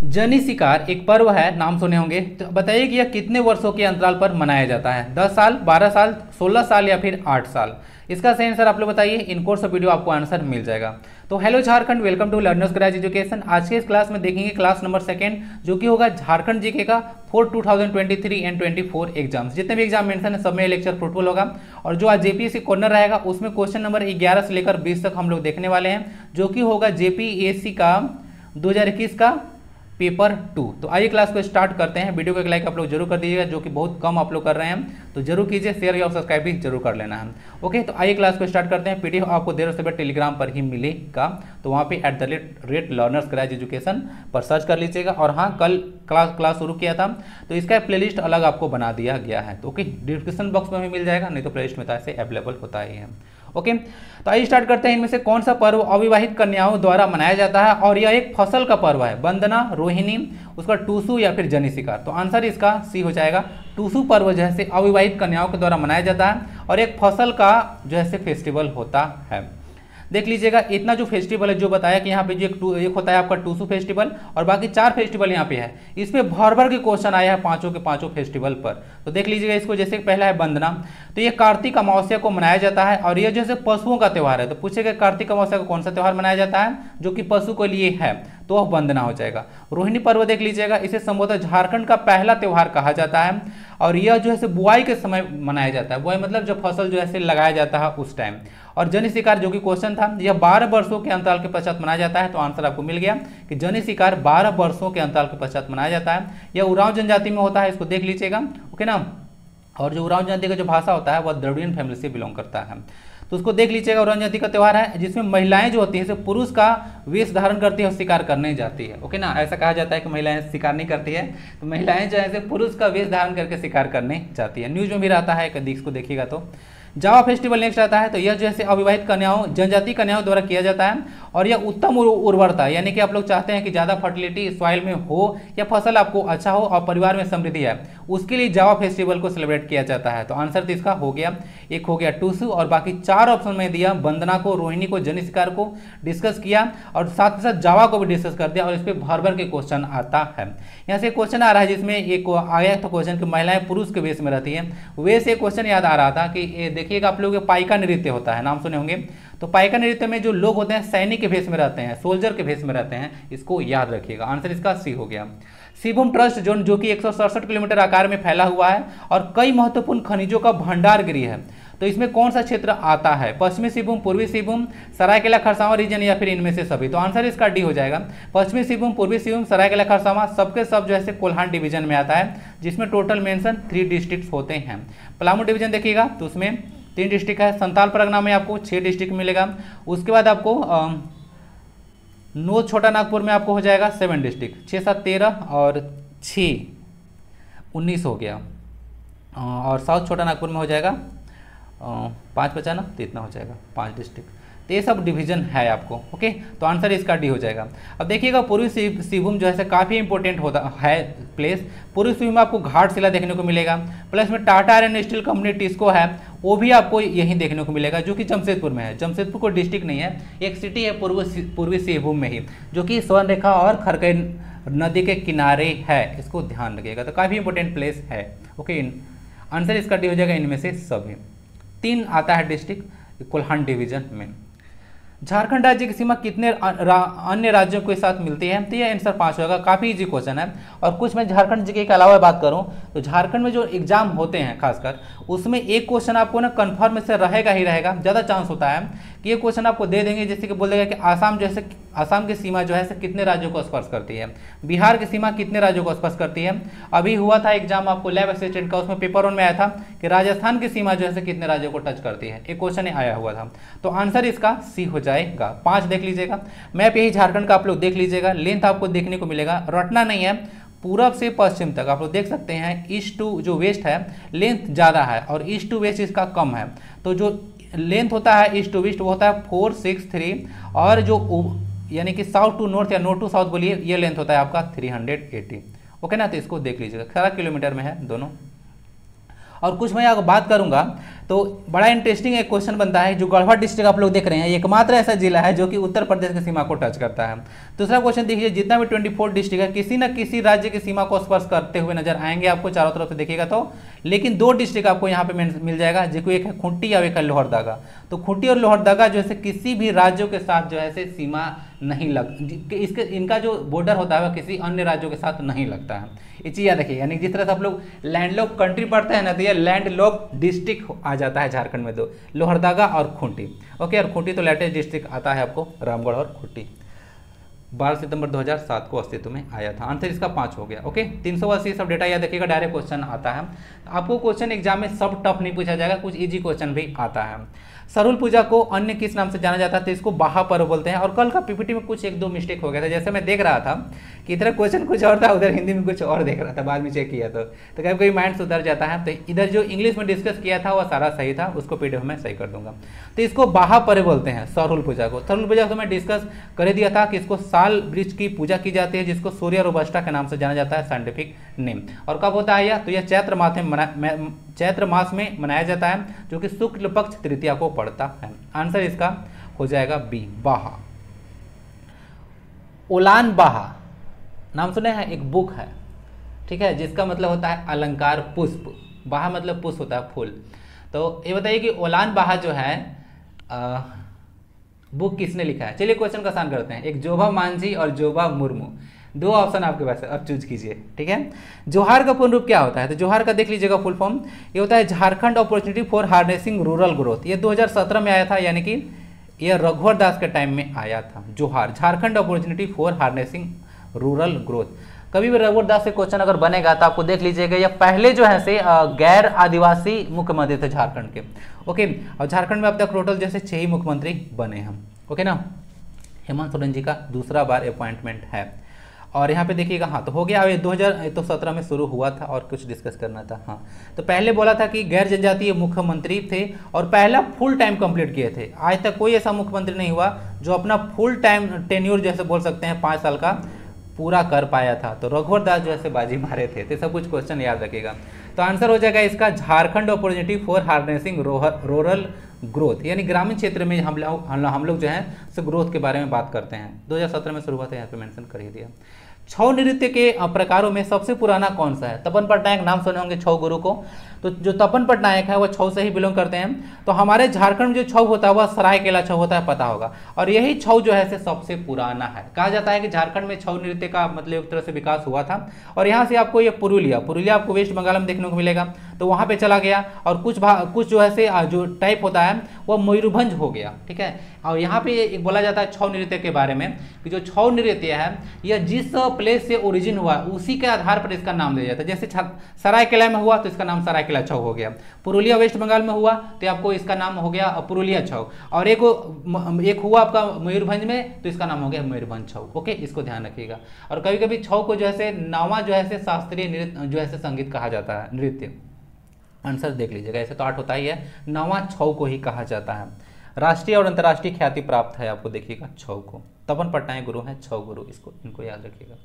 जनी शिकार एक पर्व है, नाम सुने होंगे। तो बताइए कि यह कितने वर्षों के अंतराल पर मनाया जाता है? 10 साल 12 साल 16 साल या फिर 8 साल? इसका सही आंसर आप लोग बताइए। इन कोर्स ऑफ़ वीडियो आपको आंसर मिल जाएगा। तो hello Jharkhand welcome to learners craze education आज के इस क्लास में देखेंगे क्लास नंबर सेकंड जो कि होगा झारखंड जीके का फॉर 2023 एंड 24 एग्ज़ाम्स जितने भी एग्ज़ाम मेंशन है, सब में लेक्चर फ्रूटफुल होगा। और जो आज जेपीएससी कॉर्नर रहेगा, उसमें क्वेश्चन नंबर 11 से लेकर 20 तक हम लोग देखने वाले हैं, जो कि होगा जेपीएससी का 2021 का पेपर टू। तो आइए क्लास को स्टार्ट करते हैं। वीडियो को एक लाइक आप लोग ज़रूर कर दीजिएगा, जो कि बहुत कम आप लोग कर रहे हैं तो ज़रूर कीजिए शेयर और सब्सक्राइब भी ज़रूर कर लेना है ओके तो आइए क्लास को स्टार्ट करते हैं। पीडीएफ आपको देर से टेलीग्राम पर ही मिलेगा। तो वहाँ पे at the rate rate learners craze education पर सर्च कर लीजिएगा। और हाँ कल क्लास क्लास शुरू किया था। तो इसका प्लेलिस्ट अलग आपको बना दिया गया है। तो ओके डिस्क्रिप्शन बॉक्स में भी मिल जाएगा, नहीं तो प्लेलिस्ट में तो ऐसे अवेलेबल होता ही है। ओके तो आइए स्टार्ट करते हैं। इनमें से कौन सा पर्व अविवाहित कन्याओं द्वारा मनाया जाता है? और यह एक फ़सल का पर्व है। वंदना रोहिणी, उसका टूसू या फिर जनी शिकार। तो आंसर इसका सी हो जाएगा। टूसू पर्व जो है अविवाहित कन्याओं के द्वारा मनाया जाता है और एक फ़सल का जो है फेस्टिवल होता है। देख लीजिएगा इतना जो फेस्टिवल है जो बताया कि यहाँ पे जो एक, एक होता है आपका टूसू फेस्टिवल और बाकी चार फेस्टिवल यहाँ पे है। इसमें भर भर के क्वेश्चन आया है पाँचों के पाँचों फेस्टिवल पर। तो देख लीजिएगा इसको जैसे पहला है बंदना। तो ये कार्तिक अमावस्या को मनाया जाता है और ये जैसे पशुओं का त्यौहार है। तो पूछेगा कार्तिक अमावस्या का कौन सा त्यौहार मनाया जाता है? जो कि पशु के लिए है। तो वह वंदना हो जाएगा। रोहिणी पर्व देख लीजिएगा, इसे संबोधित झारखंड का पहला त्यौहार कहा जाता है और यह जो है बुआई के समय मनाया जाता है। बुआई मतलब जब फ़सल जो है लगाया जाता है उस टाइम और जन शिकार, जो कि क्वेश्चन था, यह बारह वर्षों के अंतराल के पश्चात मनाया जाता है तो आंसर आपको मिल गया कि जन शिकार बारह वर्षों के अंतराल के पश्चात मनाया जाता है। यह उराव जनजाति में होता है, इसको देख लीजिएगा। ओके ना? और जो उराव जनजाति का जो भाषा होता है, वह द्रविडियन फैमिली से बिलोंग करता है। तो उसको देख लीजिएगा जनजाति का त्यौहार है, जिसमें महिलाएँ जो होती हैं, सिर्फ़ पुरुष का वेश धारण करती है और शिकार करने जाती है, ओके ना? ऐसा कहा जाता है कि महिलाएँ शिकार नहीं करती है तो महिलाएँ जो है पुरुष का वेश धारण करके शिकार करने जाती है। न्यूज़ में भी रहता है इसको देखिएगा तो। जावा फेस्टिवल नेक्स्ट आता है तो यह जैसे अविवाहित कन्याओं, जनजाति कन्याओं द्वारा किया जाता है और यह उत्तम उर्वरता, यानी कि आप लोग चाहते हैं कि ज़्यादा फर्टिलिटी सॉइल में हो या फ़सल आपको अच्छा हो और परिवार में समृद्धि है, उसके लिए जावा फेस्टिवल को सेलिब्रेट किया जाता है। तो आंसर तो इसका हो गया। एक हो गया टूसू और बाकी चार ऑप्शन में दिया वंदना को, रोहिणी को जन शिकार को डिस्कस किया और साथ ही साथ जावा को भी डिस्कस कर दिया और इस पर भर भर के क्वेश्चन आता है। यहाँ से क्वेश्चन आ रहा है जिसमें एक आया था क्वेश्चन कि महिलाएँ पुरुष के वेश में रहती है। वे से क्वेश्चन याद आ रहा था कि देखिएगा आप लोगों के पाइका नृत्य होता है, नाम सुने होंगे। तो पाइका नृत्य में जो लोग होते हैं, सैनिक के भेष में रहते हैं, सोल्जर के भेष में रहते हैं, इसको याद रखिएगा। आंसर इसका सी हो गया। शिवम ट्रस्ट जोन, जो कि एक सौ सड़सठ किलोमीटर आकार में फैला हुआ है और कई महत्वपूर्ण खनिजों का भंडार गिरी है। तो इसमें कौन सा क्षेत्र आता है? पश्चिमी सिंहभूम, पूर्वी सिंहभूम, सरायकेला, खरसावा रीजन या फिर इनमें से सभी? तो आंसर इसका डी हो जाएगा। पश्चिमी सिंहभूम, पूर्वी सिंहभूम, सरायकेला, खरसावा सबके सब जो है कोल्हान डिवीज़न में आता है, जिसमें टोटल मेंशन थ्री डिस्ट्रिक्ट होते हैं। पलामू डिवीज़न देखिएगा तो उसमें तीन डिस्ट्रिक्ट है। संताल, परगना में आपको छः डिस्ट्रिक्ट मिलेगा। उसके बाद आपको नौ छोटा नागपुर में आपको हो जाएगा सेवन डिस्ट्रिक्ट छः सात, तेरह और छः उन्नीस हो गया। और साउथ, छोटा नागपुर में हो जाएगा पाँच बचा ना तो इतना हो जाएगा, पाँच डिस्ट्रिक्ट तो ये सब डिवीज़न है आपको ओके तो आंसर इसका डी हो जाएगा। अब देखिएगा, पूर्वी सिंहभूम जो है काफ़ी इंपॉर्टेंट होता, है प्लेस पूर्वी सिंहभूम में आपको घाट शिला देखने को मिलेगा प्लस में Tata iron steel company TISCO है, वो भी आपको यहीं देखने को मिलेगा, जो कि जमशेदपुर में है। जमशेदपुर को डिस्ट्रिक्ट नहीं है, एक सिटी है पूर्व पूर्वी सिंहभूम में ही, जो कि स्वर्णरेखा और खरकई नदी के किनारे है, इसको ध्यान रखिएगा। तो काफ़ी इंपॉर्टेंट प्लेस है ओके आंसर इसका डी हो जाएगा, इनमें से सभी। तीन आता है डिस्ट्रिक्ट, कोल्हान डिवीज़न में। झारखंड राज्य की सीमा कितने अन्य राज्यों के साथ मिलती है? तो यह आंसर पाँच होगा। काफ़ी इजी क्वेश्चन है। और कुछ मैं झारखंड जी के अलावा बात करूँ तो झारखंड में जो एग्ज़ाम होते हैं खासकर, उसमें एक क्वेश्चन आपको ना कन्फर्म से रहेगा ही रहेगा। ज़्यादा चांस होता है। ये क्वेश्चन आपको दे देंगे जैसे कि बोल देगा कि आसाम जो है आसाम की सीमा जो है कितने राज्यों को स्पर्श करती है? बिहार की सीमा कितने राज्यों को स्पर्श करती है? अभी हुआ था एग्ज़ाम आपको लैब असिस्टेंट का, उसमें पेपर वन में आया था कि राजस्थान की सीमा जो है कितने राज्यों को टच करती है? एक क्वेश्चन आया हुआ था। तो आंसर इसका सी हो जाएगा। पाँच देख लीजिएगा। मैप यही झारखंड का आप लोग देख लीजिएगा। लेंथ आपको देखने को मिलेगा। रटना नहीं है। पूरब से पश्चिम तक। आप लोग देख सकते हैं ईस्ट टू जो वेस्ट है लेंथ ज़्यादा है और ईस्ट टू वेस्ट इसका कम है। तो जो लेंथ होता है ईस्ट टू वेस्ट वो होता है फोर सिक्स थ्री और जो यानी कि साउथ टू नॉर्थ या नॉर्थ टू साउथ बोलिए, ये लेंथ होता है आपका थ्री हंड्रेड एटी ओके ना? तो इसको देख लीजिएगा। सारा किलोमीटर में है दोनों। और कुछ मैं आपको बात करूँगा तो बड़ा इंटरेस्टिंग एक क्वेश्चन बनता है जो गढ़वा डिस्ट्रिक्ट आप लोग देख रहे हैं। एकमात्र ऐसा जिला है जो कि उत्तर प्रदेश की सीमा को टच करता है। दूसरा क्वेश्चन देखिए, जितना भी 24 डिस्ट्रिक्ट है, किसी न किसी राज्य की सीमा को स्पर्श करते हुए नज़र आएँगे आपको, चारों तरफ़ से देखिएगा तो। लेकिन दो डिस्ट्रिक्ट आपको यहाँ पे मिल जाएगा जो एक है खुंटी और एक है लोहरदगा। तो खुंटी और लोहरदगा जो है किसी भी राज्यों के साथ जो है सीमा नहीं लग इसके, इनका जो बॉर्डर होता है वह किसी अन्य राज्यों के साथ नहीं लगता है। ये चीज़ याद रखिए, यानी जिस तरह से आप लोग लैंडलॉक कंट्री पढ़ते हैं ना तो ये लैंडलॉक डिस्ट्रिक्ट आ जाता है झारखंड में दो लोहरदागा और खूंटी। ओके, और खूंटी तो लेटेस्ट डिस्ट्रिक्ट आता है आपको रामगढ़ और खूंटी। 12 सितंबर 2007 को अस्तित्व में आया था। आंसर इसका पाँच हो गया। ओके, तीन सौ अस्सी सब डेटा याद देखिएगा डायरेक्ट क्वेश्चन आता है। आपको क्वेश्चन एग्ज़ाम में सब टफ नहीं पूछा जाएगा, कुछ इजी क्वेश्चन भी आता है। सरुल पूजा को अन्य किस नाम से जाना जाता है तो इसको बाहा पर्व बोलते हैं। और कल का पीपीटी में कुछ एक दो मिस्टेक हो गया था। जैसे मैं देख रहा था कि इधर क्वेश्चन कुछ और था, उधर हिंदी में कुछ और देख रहा था, बाद में चेक किया तो। तो कभी कभी माइंड सुधर जाता है। तो इधर जो इंग्लिश में डिस्कस किया था वह सारा सही था, उसको पीडीएफ में सही कर दूँगा। तो इसको बाहा पर्व बोलते हैं, सरुल पूजा को। सरुल पूजा को मैं डिस्कस कर दिया था कि इसको साल वृक्ष की पूजा की जाती है, जिसको सूर्य रोबस्टा के नाम से जाना जाता है साइंटिफिक नेम और कब होता है यह? तो यह चैत्र मास में चैत्र मास में मनाया जाता है जो कि शुक्ल पक्ष तृतीया को पड़ता है। आंसर इसका हो जाएगा बी बाहा। उलान बाहा नाम सुने हैं? एक बुक है ठीक है जिसका मतलब होता है अलंकार पुष्प। बाहा मतलब पुष्प होता है फूल। तो ये बताइए कि ओलान बाहा जो है आ, बुक किसने लिखा है? चलिए क्वेश्चन का आसान करते हैं। एक जोभा मांझी और जोभा मुर्मू। दो ऑप्शन आपके पास है, अब चूज़ कीजिए, ठीक है? जोहार का पूर्ण रूप क्या होता है? तो जोहार का देख लीजिएगा फुल फॉर्म ये होता है Jharkhand opportunity for harnessing rural growth ये 2017 में आया था, यानी कि यह रघुवर दास के टाइम में आया था, जोहार। Jharkhand opportunity for harnessing rural growth कभी भी रघुवर दास से क्वेश्चन अगर बनेगा तो आपको देख लीजिएगा यह पहले जो है से गैर आदिवासी मुख्यमंत्री थे झारखंड के। ओके? और झारखंड में अब तक टोटल जैसे छह ही मुख्यमंत्री बने हैं। ओके ना? हेमंत सोरेन जी का दूसरा बार अपॉइंटमेंट है। और यहाँ पे देखिएगा हाँ तो हो गया दो हज़ार तो में शुरू हुआ था और कुछ डिस्कस करना था हाँ। तो पहले बोला था कि गैर जनजातीय मुख्यमंत्री थे और पहला फुल टाइम कंप्लीट किए थे। आज तक कोई ऐसा मुख्यमंत्री नहीं हुआ जो अपना फुल टाइम टेन्यूर जैसे बोल सकते हैं, पाँच साल का पूरा कर पाया था। तो रघुवर दास जो है बाजी मारे थे तो सब कुछ क्वेश्चन याद रखेगा तो आंसर हो जाएगा इसका, Jharkhand opportunity for harnessing rural growth यानी ग्रामीण क्षेत्र में हम लोग हम लोग जो है ग्रोथ के बारे में बात करते हैं। 2017 में शुरुआत यहाँ पे मेंशन कर ही दिया। छौ नृत्य के प्रकारों में सबसे पुराना कौन सा है? तपन पटनायक, नाम सुने होंगे छौ गुरु को। तो जो तपन पटनायक है वह छौ से ही बिलोंग करते हैं तो हमारे झारखंड में जो छौ होता है, वह सरायकेला छौ होता है, पता होगा। और यही छौ जो है से सबसे पुराना है। कहा जाता है कि झारखंड में छौ नृत्य का मतलब एक तरह से विकास हुआ था। और यहाँ से आपको ये पुरुलिया पुरुलिया आपको वेस्ट बंगाल में देखने को मिलेगा। तो वहाँ पे चला गया और कुछ भा, कुछ जो है से जो टाइप होता है, वो मयूरभंज हो गया, ठीक है? और यहाँ पे एक बोला जाता है छौ नृत्य के बारे में कि जो छौ नृत्य है यह जिस प्लेस से ओरिजिन हुआ, उसी के आधार पर इसका नाम दिया जाता है। जैसे सरायकेला में हुआ तो इसका नाम सरायकेला छौ हो गया। पुरुलिया, वेस्ट बंगाल में हुआ तो आपको इसका नाम हो गया पुरुलिया छौ। और एक एक हुआ आपका मयूरभंज में तो इसका नाम हो गया मयूरभंज छौ, ओके? इसको ध्यान रखिएगा। और कभी कभी छौ को जो है से नावा जो है से शास्त्रीय नृत्य, जो है से संगीत कहा जाता है, नृत्य। आंसर देख लीजिएगा। ऐसे तो आठ होता ही है। नवा छौ को ही कहा जाता है। राष्ट्रीय और अंतर्राष्ट्रीय ख्याति प्राप्त है। आपको देखिएगा छौ को। तपन पटनायक गुरु है, छौ गुरु। इसको, इनको याद रखिएगा।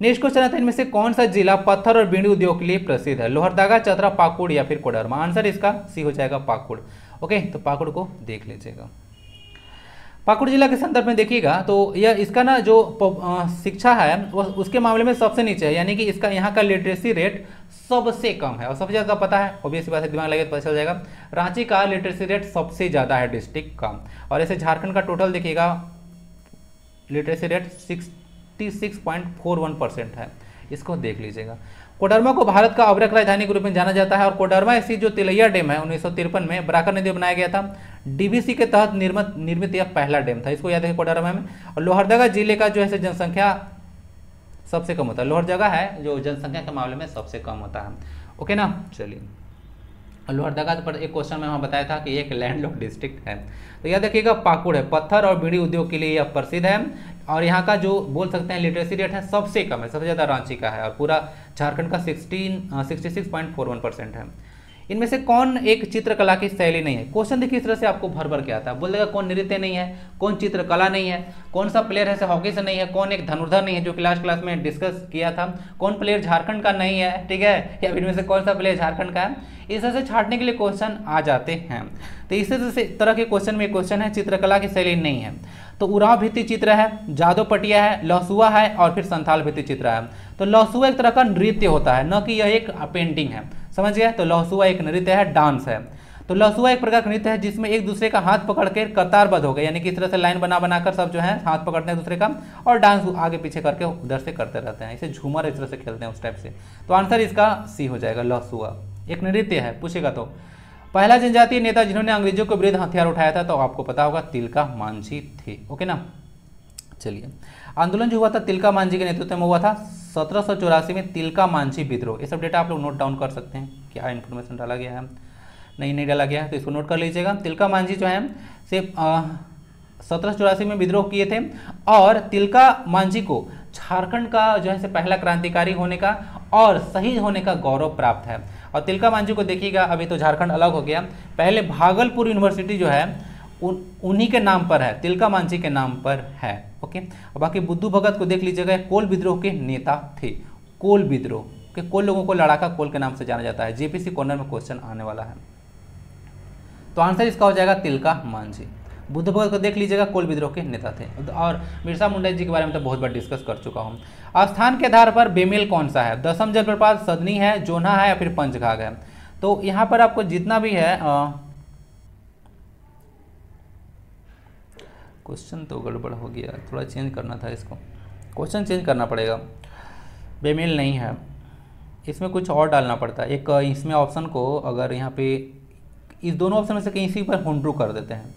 नेक्स्ट क्वेश्चन आता है। इनमें से कौन सा जिला पत्थर और बीड़ी उद्योग के लिए प्रसिद्ध है? लोहरदागा चतरा, पाकुड़ या फिर कोडरमा? आंसर इसका सी हो जाएगा पाकुड़। ओके तो पाकुड़ को देख लीजिएगा। पाकुड़ जिला के संदर्भ में देखिएगा तो यह इसका ना जो शिक्षा है, वह उसके मामले में सबसे नीचे है, यानी कि इसका यहाँ का लिटरेसी रेट सबसे कम है। और सबसे ज़्यादा पता है ऑब्वियस बात है, दिमाग लगे तो पता चल जाएगा, रांची का लिटरेसी रेट सबसे ज़्यादा है डिस्ट्रिक्ट का और ऐसे झारखंड का टोटल देखिएगा literacy rate sixty six point four one percent है। इसको देख लीजिएगा। कोडरमा को भारत का अवरक राजधानी के रूप में जाना जाता है, और कोडरमा स्थित जो तिलैया डैम है, उन्नीस सौ तिरपन में, बराकर नदी बनाया गया था। डीबीसी के तहत निर्मित निर्मित यह पहला डैम था। इसको याद है कोडरमा में। और लोहरदगा ज़िले का जो है जनसंख्या सबसे कम होता है। लोहर जगह है जो जनसंख्या के मामले में सबसे कम होता है। ओके ना? चलिए। लोहरदगा पर एक क्वेश्चन में वहाँ बताया था कि एक लैंडलॉक डिस्ट्रिक्ट है। तो यह देखिएगा पाकुड़ है। पत्थर और बीड़ी उद्योग के लिए यह प्रसिद्ध है। और यहाँ का जो बोल सकते हैं लिटरेसी रेट है, सबसे कम है। सबसे ज़्यादा रांची का है। और पूरा झारखंड का sixteen sixty six point four one percent है। इनमें से कौन एक चित्रकला की शैली नहीं है? क्वेश्चन देखिए इस तरह से आपको भर भर के आता है। बोल देगा, कौन नृत्य नहीं है, कौन चित्रकला नहीं है, कौन सा प्लेयर है हॉकी से नहीं है, कौन एक धनुर्धर नहीं है, जो क्लास क्लास में डिस्कस किया था, कौन प्लेयर झारखंड का नहीं है, ठीक है? या इनमें से कौन सा प्लेयर झारखंड का है? इस तरह से छाटने के लिए क्वेश्चन आ जाते हैं। तो इस तरह के क्वेश्चन में क्वेश्चन है, चित्रकला की शैली नहीं है। तो उराव भित्ति चित्र है, जादो पटिया है लहसुआ है, और फिर संथाल भित्ति चित्र है। तो लहसुआ एक तरह का नृत्य होता है, न कि यह एक पेंटिंग है। समझ गया? तो लहसुआ एक नृत्य है, डांस है। तो लहसुआ एक प्रकार का नृत्य है, जिसमें एक दूसरे का हाथ पकड़ के कतारबद्ध हो गए। यानी कि इस तरह से लाइन बना बनाकर सब जो है, हाथ पकड़ते हैं दूसरे का, और डांस आगे पीछे करके उधर से करते रहते हैं। इसे झूमर इस तरह से खेलते हैं उस टाइप से। तो आंसर इसका सी हो जाएगा, लहसुआ। एक नृत्य है, पूछेगा तो। पहला जनजातीय नेता जिन्होंने अंग्रेज़ों के विरुद्ध हथियार उठाया था तो आपको पता होगा, तिलका मांझी थे। ओके ना? चलिए। आंदोलन जो हुआ था तिलका मांझी के नेतृत्व में हुआ था, सत्रह में तिलका मांझी विद्रोह। ये सब डेटा आप लोग नोट डाउन कर सकते हैं क्या इन्फॉर्मेशन डाला गया है, नहीं नहीं डाला गया तो इसको नोट कर लीजिएगा। तिलका मांझी जो है से सत्रह में विद्रोह किए थे और तिलका मांझी को झारखंड का जो है से पहला क्रांतिकारी होने का और शहीद होने का गौरव प्राप्त है। और तिलका मांझी को देखिएगा, अभी तो झारखंड अलग हो गया। पहले भागलपुर यूनिवर्सिटी जो है उन, उन्हीं के नाम पर है तिलका मांझी के नाम पर है, ओके? और बाकी बुद्धू भगत को देख लीजिएगा, कोल विद्रोह के नेता थे। कोल विद्रोह के कोल लोगों को लड़ाका कोल के नाम से जाना जाता है। जेपीसी कॉर्नर में क्वेश्चन आने वाला है। तो आंसर इसका हो जाएगा तिलका मांझी बुद्ध भगत को देख लीजिएगा, कोल विद्रोह के नेता थे। और बिरसा मुंडा जी के बारे में तो बहुत बार डिस्कस कर चुका हूँ। स्थान के आधार पर बेमेल कौन सा है? दसम जलप्रपात सदनी है जोना है या फिर पंचघाग है? तो यहाँ पर आपको जितना भी है क्वेश्चन तो गड़बड़ हो गया, थोड़ा चेंज करना था इसको। क्वेश्चन चेंज करना पड़ेगा। बेमेल नहीं है। इसमें कुछ और डालना पड़ता है। एक, इसमें ऑप्शन को अगर यहाँ पे इस दोनों ऑप्शन में से कहीं इसी पर हुंड्रू कर देते हैं।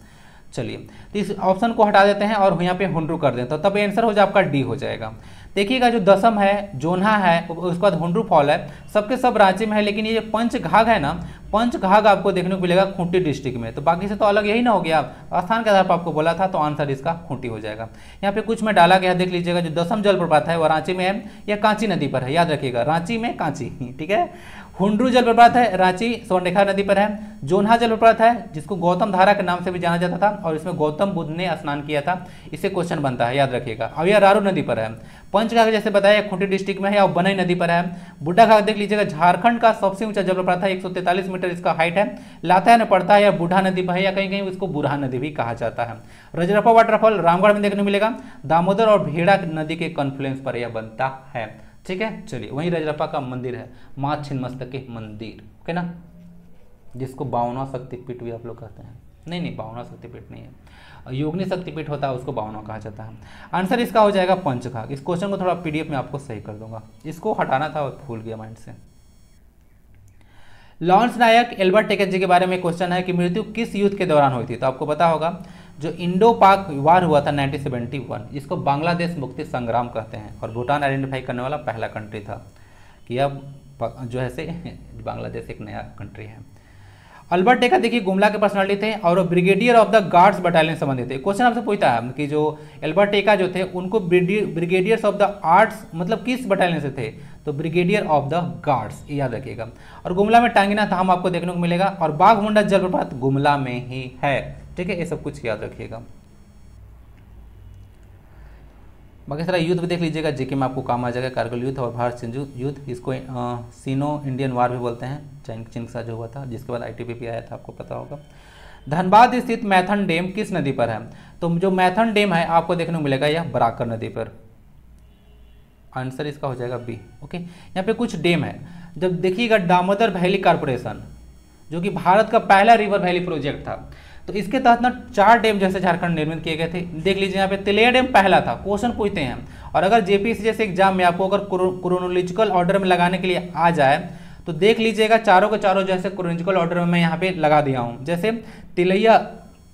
चलिए तो इस ऑप्शन को हटा देते हैं और यहाँ पे हुंड्रू कर देते हैं तो तब आंसर हो जाए आपका डी हो जाएगा। देखिएगा जो दसम है, जोन्हा है, उसके बाद हुंड्रू फॉल है, सबके सब रांची में है, लेकिन ये जो पंचघाघ है ना पंच घाघ आपको देखने को मिलेगा खूंटी डिस्ट्रिक्ट में। तो बाकी से तो अलग यही ना हो गया। स्थान के आधार पर आपको बोला था तो आंसर इसका खूंटी हो जाएगा। यहाँ पे कुछ में डाला गया, देख लीजिएगा, जो दसम जलप्रपात है, वो रांची में है या कांची नदी पर है, याद रखिएगा, रांची में कांची ठीक है? हुंड्रू जलप्रपात है, रांची स्वर्णरेखा नदी पर है। जोन्हा जलप्रपात है, जिसको गौतम धारा के नाम से भी जाना जाता था और इसमें गौतम बुद्ध ने स्नान किया था। इससे क्वेश्चन बनता है, याद रखिएगा। अब यह रारू नदी पर है। पंचघाघ जैसे बताया, खूंटी डिस्ट्रिक्ट में है और बनई नदी पर है। बुढ़ा घाघ देख लीजिएगा, झारखंड का सबसे ऊँचा जलप्रपात है, एक मीटर इसका हाइट है। लाता है पड़ता है या बूढ़ा नदी पर है या कहीं कहीं उसको बुरहा नदी भी कहा जाता है। रजरप्पा वाटरफॉल रामगढ़ में देखने मिलेगा। दामोदर और भेड़ा नदी के कॉन्फ्लुएंस पर यह बनता है। ठीक है? चलिए, वहीं रजरप्पा का मंदिर है माँ छिन्नमस्तक के मंदिर, ओके ना? जिसको बावना शक्तिपीठ भी आप लोग कहते हैं। नहीं नहीं बावना शक्तिपीठ नहीं है। योगनी शक्तिपीठ होता है, उसको बावना कहा जाता है। आंसर इसका हो जाएगा पंचघाग इस क्वेश्चन को थोड़ा पीडीएफ में आपको सही कर दूँगा। इसको हटाना था और भूल गया माइंड से। लॉन्स नायक, एल्बर्ट टेकन जी के बारे में क्वेश्चन है कि मृत्यु किस युद्ध के दौरान हुई थी? तो आपको पता होगा जो इंडो पाक वार हुआ था 1971 जिसको बांग्लादेश मुक्ति संग्राम कहते हैं, और भूटान आइडेंटिफाई करने वाला पहला कंट्री था, कि अब जो है से बांग्लादेश एक नया कंट्री है। अल्बर्ट टेका देखिए, गुमला के पर्सनालिटी थे, और brigadier of the guards battalion संबंधित थे। क्वेश्चन आपसे पूछता है, कि जो अल्बर्ट टेका जो थे, उनको ब्रिगेडियर्स ऑफ़ द आर्ट्स मतलब किस बटालियन से थे? तो ब्रिगेडियर ऑफ़ द गार्ड्स याद रखिएगा। और गुमला में टांगिना धाम आपको देखने को मिलेगा, और बाघ मुंडा जलप्रपात गुमला में ही है। ठीक है, ये सब कुछ याद रखिएगा। बाकी सारा युद्ध भी देख लीजिएगा, जेके में आपको काम आ जाएगा, कारगिल युद्ध और भारत सिंधु युद्ध। इसको सीनो इंडियन वार भी बोलते हैं चैन चीन के साथ जो हुआ था, जिसके बाद आई आया था, आपको पता होगा। धनबाद स्थित मैथन डैम किस नदी पर है? तो जो मैथन डैम है, आपको देखने को मिलेगा यह बराकर नदी पर। आंसर इसका हो जाएगा बी, ओके? यहाँ पे कुछ डैम है। जब देखिएगा दामोदर वैली कारपोरेशन, जो कि भारत का पहला रिवर वैली प्रोजेक्ट था तो इसके तहत ना चार डैम जैसे झारखंड निर्मित किए गए थे। देख लीजिए यहाँ पे तिलैया डैम पहला था, क्वेश्चन पूछते हैं और अगर जेपीसी जैसे एग्ज़ाम में आपको अगर क्रोनोलॉजिकल ऑर्डर में लगाने के लिए आ जाए तो देख लीजिएगा चारों के चारों जैसे क्रोनोलॉजिकल ऑर्डर में मैं यहाँ पे लगा दिया हूँ। जैसे तिलैया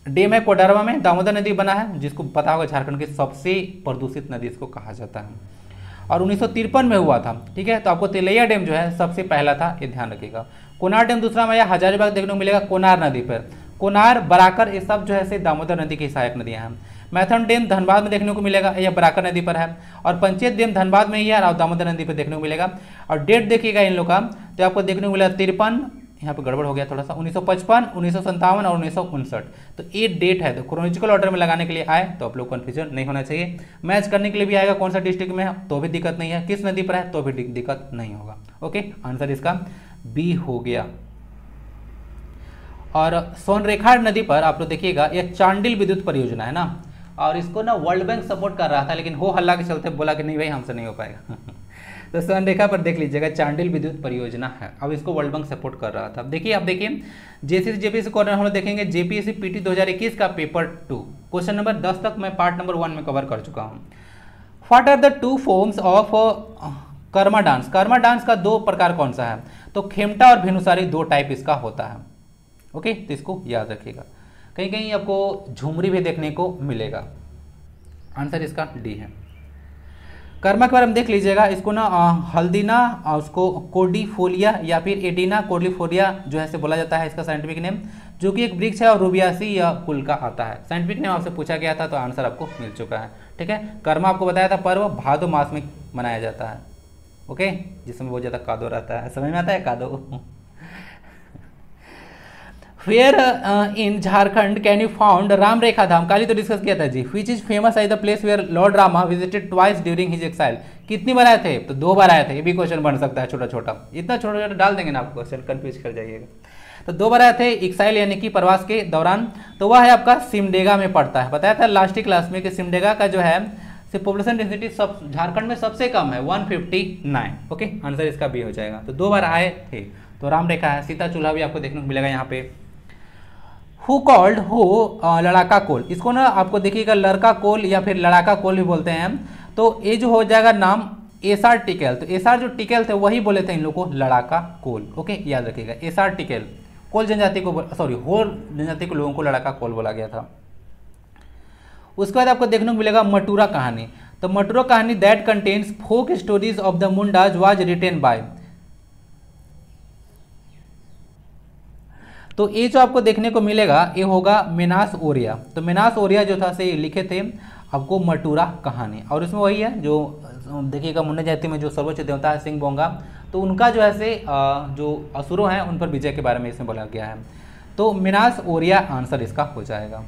डैम है कोडरवा में, दामोदर नदी बना है, जिसको पता होगा झारखंड की सबसे प्रदूषित नदी इसको कहा जाता है। और उन्नीस सौ तिरपन में हुआ था, ठीक है? तो आपको तिलैया डैम जो है सबसे पहला था, ये ध्यान रखिएगा। कोनार डैम दूसरा में हजारीबाग देखने को मिलेगा कोनार नदी पर। कोनार बराकर ये सब जो है से दामोदर नदी की सहायक नदियाँ हैं। मैथन डैम धनबाद में देखने को मिलेगा यह बराकर नदी पर है। और पंचायत डैम धनबाद में ही है और दामोदर नदी पर देखने को मिलेगा। और डेट देखिएगा इन लोग का तो आपको देखने को मिलेगा तिरपन यहाँ पे गड़बड़ हो गया थोड़ा सा 1955, उन्नीस और उन्नीस तो ये डेट है तो क्रोनोलॉजिकल ऑर्डर में लगाने के लिए आए तो आप लोग कन्फ्यूज़न नहीं होना चाहिए। मैच करने के लिए भी आएगा कौन सा डिस्ट्रिक्ट में है तो भी दिक्कत नहीं है। किस नदी पर है तो भी दिक्कत नहीं होगा। ओके आंसर इसका बी हो गया। और सोनरेखा नदी पर आप लोग देखिएगा यह चांडिल विद्युत परियोजना है ना? और इसको ना वर्ल्ड बैंक सपोर्ट कर रहा था, लेकिन हो हल्ला के चलते बोला कि नहीं भाई, हमसे नहीं हो पाएगा। तो सोनरेखा पर देख लीजिएगा, चांडिल विद्युत परियोजना है। अब इसको वर्ल्ड बैंक सपोर्ट कर रहा था। अब देखिए, आप देखिए जेसीसी जेपीएससी कॉर्नर हम लोग देखेंगे जेपीएससी पीटी 2021 का पेपर टू क्वेश्चन नंबर दस तक मैं पार्ट नंबर वन में कवर कर चुका हूँ। What are the two forms of Karma dance Karma dance का दो प्रकार कौन सा है? तो खेमटा और भेनुसारी दो टाइप इसका होता है। ओके तो इसको याद रखिएगा। कहीं कहीं आपको झुमरी भी देखने को मिलेगा। आंसर इसका डी है। कर्मा के बारे में देख लीजिएगा, इसको ना हल्दीना उसको कोडीफोलिया या फिर एडिना कोडीफोलिया जो है से बोला जाता है इसका साइंटिफिक नेम जो कि एक वृक्ष है और रूबियासी या कुल का आता है। साइंटिफिक नेम आपसे पूछा गया था तो आंसर आपको मिल चुका है। ठीक है? कर्मा आपको बताया था पर्व, भादो मास में मनाया जाता है। ओके जिसमें बहुत ज़्यादा कादो रहता है। समझ में आता है कादो? Where in Jharkhand can you found Ram Rekha Dham काली तो डिस्कस किया था जी which is famous I the place where lord Rama visited twice during his exile कितनी बार आए थे तो दो बार आए थे ये भी क्वेश्चन बन सकता है छोटा छोटा इतना छोटा छोटा डाल देंगे ना आप क्वेश्चन कंफ्यूज कर जाइएगा तो दो बार आए थे एक्साइल यानी कि प्रवास के दौरान तो वह है आपका सिमडेगा में पड़ता है बताया था लास्ट क्लास में कि सिमडेगा का जो है पॉपुलेशन डेंसिटी सब झारखंड में सबसे कम है 159 ओके आंसर इसका भी हो जाएगा तो दो बार आए थे तो राम रेखा है सीता चूल्हा भी आपको देखने को मिलेगा यहाँ पे हु कॉल्ड हो लड़ाका कोल इसको ना आपको देखिएगा, लड़का कोल या फिर लड़ाका कोल भी बोलते हैं तो ये जो हो जाएगा नाम एस आर टिकेल तो एस आर जो टिकेल थे, वही बोले थे इन लोग को, लड़ाका कोल ओके याद रखिएगा एस आर टिकेल कोल जनजाति को सॉरी होल जनजाति के लोगों को लड़ाका कोल बोला गया था. उसके बाद आपको देखने को मिलेगा मटूरा कहानी. तो Matura Kahani that contains folk stories of the Mundas was written by तो ये जो आपको देखने को मिलेगा, ये होगा मिनास ओरिया। तो मिनास ओरिया जो था, से लिखे थे आपको मटूरा कहानी। और इसमें वही है, जो, देखिएगा मुन्ना जाति में जो सर्वोच्च देवता है सिंह बोंगा तो उनका जो है से जो असुरों हैं, उन पर विजय के बारे में इसमें बोला गया है। तो मिनास ओरिया आंसर इसका हो जाएगा।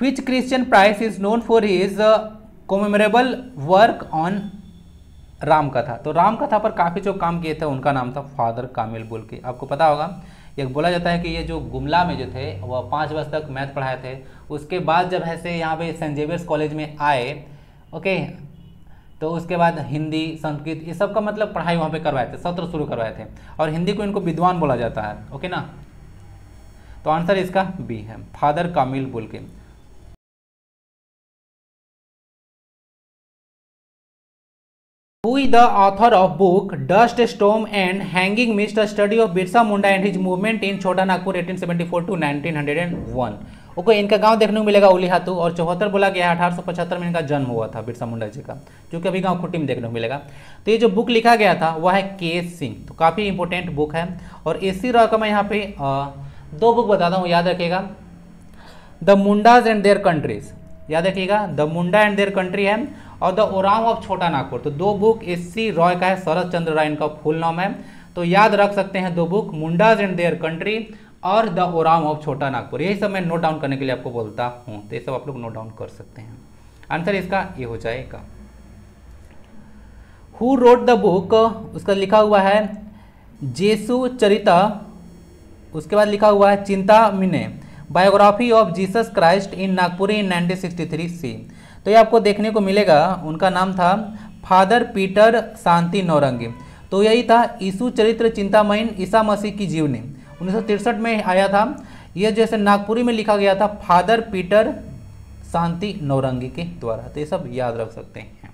Which christian priest is known for his commemorable work on Ram Katha. तो राम कथा पर काफ़ी जो काम किए थे, उनका नाम था फादर कामिल बोल के। आपको पता होगा ये बोला जाता है कि ये जो गुमला में जो थे वह पाँच वर्ष तक मैथ पढ़ाए थे। उसके बाद जब ऐसे यहाँ पे सेंट जेवियर्स कॉलेज में आए, ओके तो उसके बाद हिंदी, संस्कृत, ये सब का मतलब पढ़ाई वहाँ पे करवाए थे, सत्र शुरू करवाए थे। और हिंदी को इनको विद्वान बोला जाता है, ओके ना? तो आंसर इसका बी है, father Camille Bulcke who is the author of book Dust Storm and Hanging Mist, a study of Birsa Munda and his movement in Chota Nagpur 1874 to 1901. Okay okay, इनका गाँव देखने को मिलेगा उली हाथू और चौहत्तर बोला गया है अठारह में इनका जन्म हुआ था बिरसा मुंडा जी का जो कि अभी गाँव खुट्टी में देखने को मिलेगा। तो ये जो बुक लिखा गया था वह है के सिंह तो काफ़ी इंपॉर्टेंट बुक है और एसी रॉ का मैं यहाँ पे आ, दो बुक बताता हूँ याद रखिएगा। The Mundas and their countries याद रखिएगा the Munda and their country है और द ओराम ऑफ़ छोटा नागपुर। तो दो बुक एस सी रॉय का है, शरद चंद्र राय इनका फुल नाम है। तो याद रख सकते हैं दो book, Mundas and their country और द ओराम ऑफ़ छोटा नागपुर। यही सब मैं नोट डाउन करने के लिए आपको बोलता हूँ। तो ये सब आप लोग नोट डाउन कर सकते हैं। आंसर इसका ये हो जाएगा। हु रोड द बुक उसका लिखा हुआ है जेसु चरिता। उसके बाद लिखा हुआ है चिंता मिने biography of Jesus Christ in Nagpuri in 1963 C तो ये आपको देखने को मिलेगा, उनका नाम था फादर पीटर शांति नौरंगी। तो यही था ईसु चरित्र चिंतामयन ईसा मसीह की जीवनी। उन्नीस में आया था। यह जैसे नागपुरी में लिखा गया था, फादर पीटर शांति नौरंगी के द्वारा। तो ये सब याद रख सकते हैं।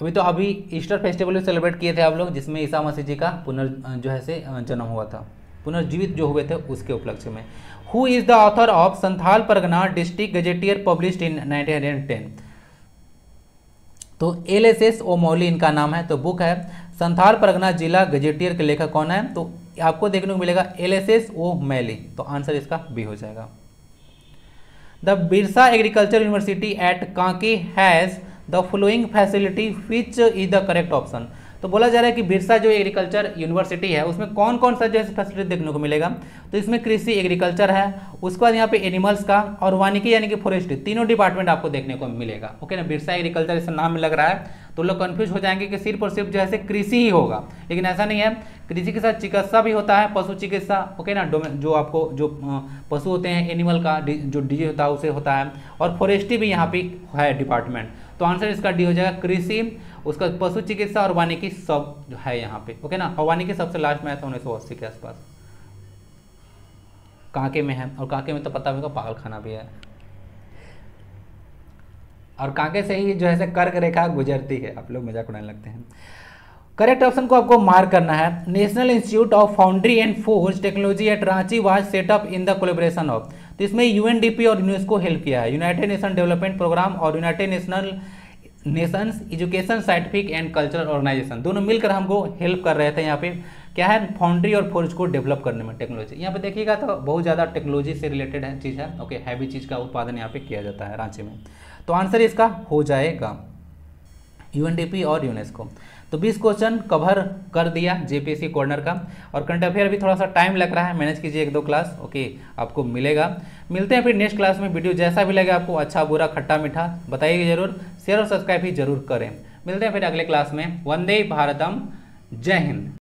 अभी तो अभी ईस्टर फेस्टिवल भी सेलिब्रेट किए थे आप लोग, जिसमें ईसा मसीह जी का पुनर् जो है से जन्म हुआ था। पुनर्जीवित जो हुए थे उसके उपलक्ष्य में। Who is the author of Santhal Pargana district gazetteer published in 1910 तो L S S O'Malley इनका नाम है तो बुक है, संथाल परगना जिला गजेटियर के लेखक कौन है? तो आपको देखने को मिलेगा एल एस एस ओ मैली तो आंसर इसका बी हो जाएगा। The Birsa agriculture university at Kanke has the following facility which is the correct option तो बोला जा रहा है कि बिरसा जो एग्रीकल्चर यूनिवर्सिटी है, उसमें कौन कौन सा जो है फैसिलिटी देखने को मिलेगा? तो इसमें कृषि एग्रीकल्चर है, उसके बाद यहाँ पे एनिमल्स का और वानिकी यानी कि फॉरेस्ट्री तीनों डिपार्टमेंट आपको देखने को मिलेगा। ओके ना? बिरसा एग्रीकल्चर इस नाम लग रहा है तो लोग कन्फ्यूज़ हो जाएँगे कि सिर्फ़ और सिर्फ़ जो है कृषि ही होगा। लेकिन ऐसा नहीं है, कृषि के साथ चिकित्सा भी होता है, पशु चिकित्सा ओके ना? जो आपको, जो पशु होते हैं एनिमल का जो डी होता है, उसे होता है, और फॉरेस्ट्री भी यहाँ पे है डिपार्टमेंट तो आंसर इसका डी हो जाएगा, कृषि उसका पशु चिकित्सा और वानिकी सब जो है यहाँ पे ओके ना? और वानिकी सबसे लास्ट में आया था उन्नीस के आसपास। कांके में है, और कांके में तो पता होगा, पागल खाना भी है। और कांके से ही जो है कर्क रेखा गुजरती है। आप लोग मज़ाक उड़ाने लगते हैं। करेक्ट ऑप्शन को आपको मार्क करना है। National institute of foundry and forge technology at Ranchi was set up in the collaboration of तो इसमें यूएनडीपी और यूनेस्को हेल्प किया है। यूनाइटेड नेशन डेवलपमेंट प्रोग्राम और united national nations, education, scientific and cultural organization. दोनों मिलकर हमको help कर रहे थे यहाँ पे। क्या है? फाउंड्री और फोर्ज को डेवलप करने में टेक्नोलॉजी यहाँ पे देखिएगा तो बहुत ज़्यादा टेक्नोलॉजी से रिलेटेड है चीज़ है। ओके हैवी चीज़ का उत्पादन यहाँ पे किया जाता है रांची में। तो आंसर इसका हो जाएगा यूएनडीपी और यूनेस्को तो 20 क्वेश्चन कवर कर दिया जेपीएससी कॉर्नर का। और करंट अफेयर भी थोड़ा सा टाइम लग रहा है। मैनेज कीजिए एक दो क्लास ओके आपको मिलेगा। मिलते हैं फिर नेक्स्ट क्लास में वीडियो जैसा भी लगे आपको अच्छा बुरा, खट्टा, मीठा, बताइए ज़रूर। शेयर और सब्सक्राइब भी ज़रूर करें। मिलते हैं फिर अगले क्लास में। वंदे भारतम। जय हिंद।